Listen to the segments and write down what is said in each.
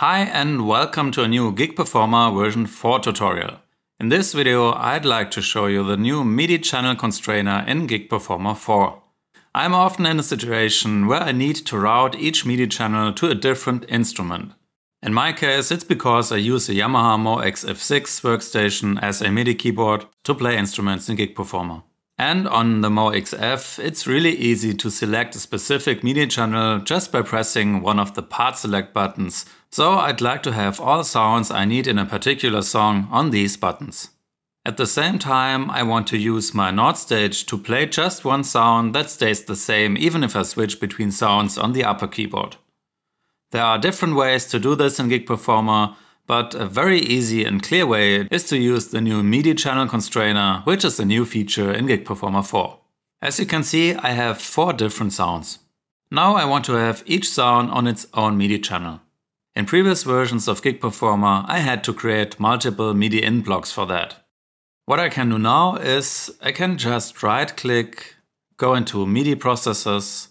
Hi and welcome to a new Gig Performer version 4 tutorial. In this video I'd like to show you the new MIDI channel constrainer in Gig Performer 4. I'm often in a situation where I need to route each MIDI channel to a different instrument. In my case it's because I use a Yamaha MOXF6 workstation as a MIDI keyboard to play instruments in Gig Performer. And on the MOXF, it's really easy to select a specific MIDI channel just by pressing one of the part select buttons. So I'd like to have all sounds I need in a particular song on these buttons. At the same time, I want to use my Nord stage to play just one sound that stays the same even if I switch between sounds on the upper keyboard. There are different ways to do this in Gig Performer, but a very easy and clear way is to use the new MIDI channel constrainer, which is a new feature in Gig Performer 4. As you can see, I have four different sounds. Now I want to have each sound on its own MIDI channel. In previous versions of Gig Performer, I had to create multiple MIDI in blocks for that. What I can do now is I can just right click, go into MIDI processors,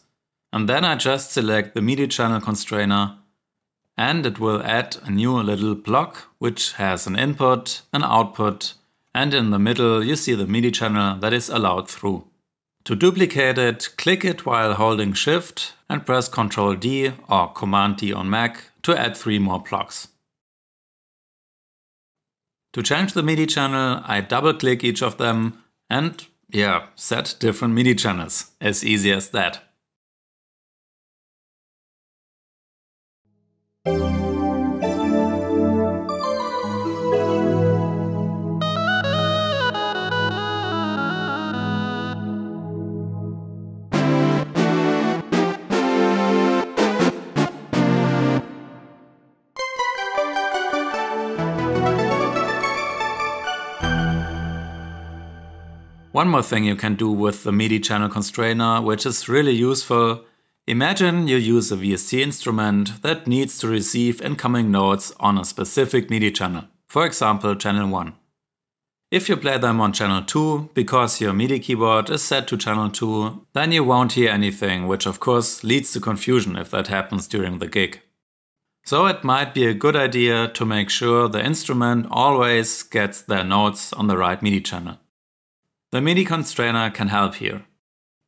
and then I just select the MIDI channel constrainer and it will add a new little block which has an input, an output, and in the middle you see the MIDI channel that is allowed through. To duplicate it, click it while holding Shift and press Ctrl D or Command D on Mac to add three more blocks. To change the MIDI channel, I double click each of them and yeah, set different MIDI channels. As easy as that. One more thing you can do with the MIDI channel constrainer, which is really useful. Imagine you use a VST instrument that needs to receive incoming notes on a specific MIDI channel, for example channel 1. If you play them on channel 2, because your MIDI keyboard is set to channel 2, then you won't hear anything, which of course leads to confusion if that happens during the gig. So it might be a good idea to make sure the instrument always gets their notes on the right MIDI channel. The MIDI constrainer can help here.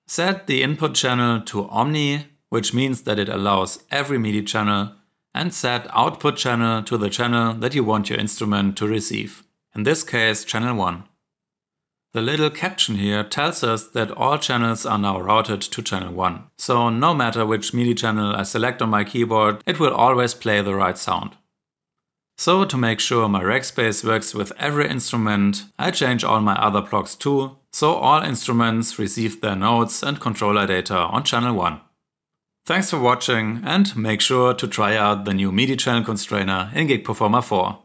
Set the input channel to Omni, which means that it allows every MIDI channel, and set output channel to the channel that you want your instrument to receive, in this case channel 1. The little caption here tells us that all channels are now routed to channel 1, so no matter which MIDI channel I select on my keyboard, it will always play the right sound. So to make sure my rack space works with every instrument, I change all my other blocks too, so all instruments receive their notes and controller data on channel 1. Thanks for watching and make sure to try out the new MIDI channel constrainer in Gig Performer 4.